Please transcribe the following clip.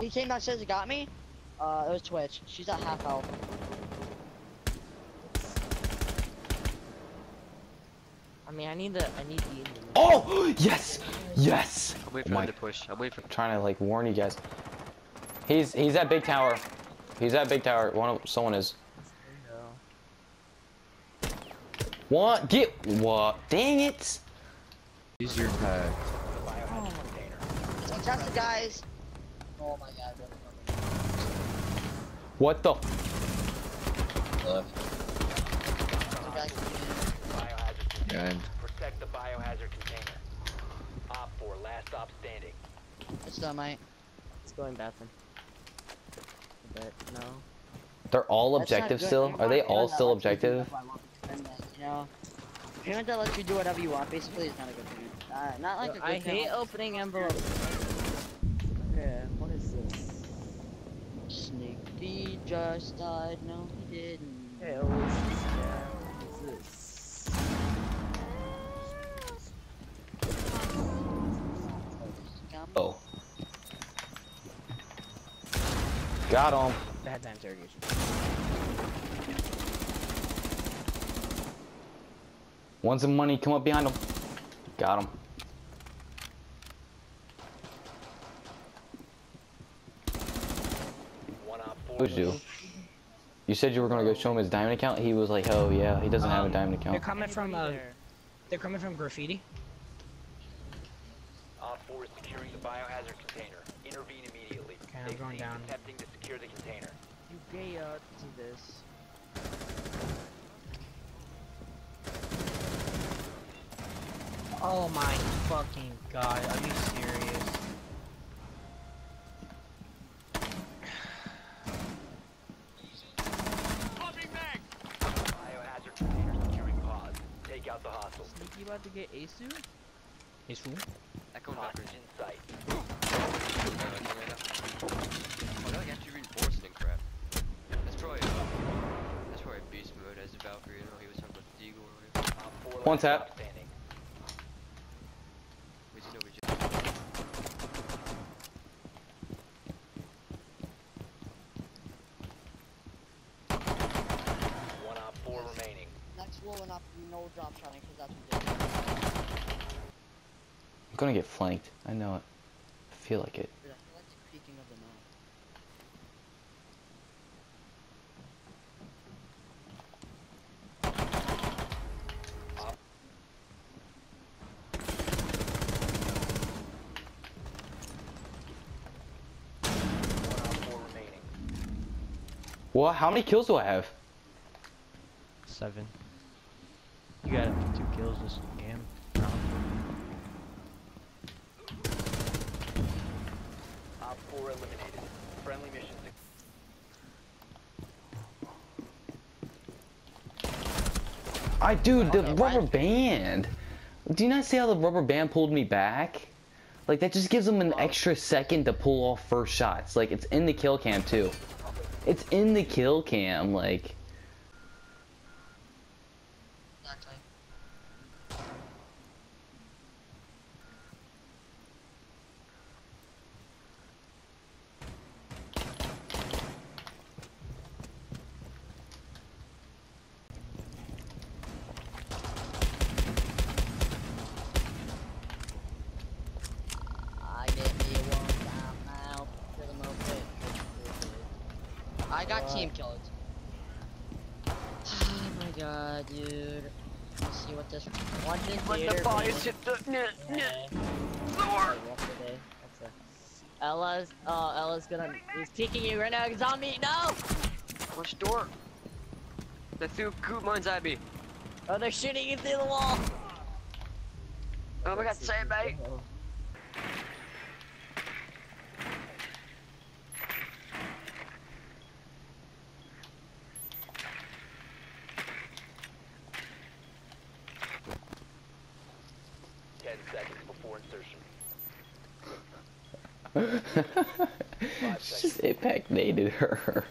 He came downstairs and says he got me. Uh, it was Twitch. She's at half health. I mean, I need the, I need the. Oh yes, yes. I'll wait Oh for my- him to push. I'll wait for. I'm trying to like warn you guys. He's he's at big tower. He's at big tower. One of someone is. What? Get what? Dang it! Use your pack. Contested guys. Oh my god. What the? Left. The guys- Biohazard Protect the biohazard container. Op 4, last stop standing. It's done, mate. It's going bathroom. But no. They're all That's objective still? You're they all still that lets you do objective? what I want to spend it, You know, parent that lets you do whatever you want basically is not a good parent. Uh, not like a good I hate opening envelopes. Okay, what is this? Sneak D just died. No, he didn't. Okay, oh. What is this? Oh. Got him. Bad time interrogation. Want some money? Come up behind him. Got him. One Op 4. Who's you? You said you were gonna go show him his diamond account. He was like, "Oh yeah, he doesn't have a Um, diamond They're account." coming from uh, they're coming from graffiti. Op 4 is securing the biohazard container. Intervene immediately. Okay, I'm They've going down. attempting to secure the container. You gay uh to this. Oh my fucking god, are you serious? Biohazard container securing pods. Take out the hostile. Sneaky about to get Asu? He's fool. Echo Hostage knockers. in sight. Oh, they're like actually reinforced and crap. That's probably, uh, that's probably beast mode as a Valkyrie. I don't know he was talking about the Deagle or whatever. One tap. stop standing. Wait, you know we just. One Op 4 remaining. Next will and up no drop shotting because that's what we did. I'm gonna get flanked. I know it. I feel like it. Dude, I feel like the creaking of the map. One Op 4 remaining. What? How many kills do I have? Seven. You got two kills this game. Op 4 eliminated. Friendly mission I dude, the rubber what? band. Do you not see how the rubber band pulled me back? Like that just gives them an extra second to pull off first shots. Like it's in the kill cam too. It's in the kill cam. Like I got team killed. Oh my god, dude. Let's see what this one hit When the bodies hit the net, net. Door. Ela's, oh, Ela's gonna, he's peeking you right now, he's on me, no! Push door? The two coop mines I be. Oh, they're shooting you through the wall! Oh my god, save, mate! 10 seconds before insertion. She's impregnated her.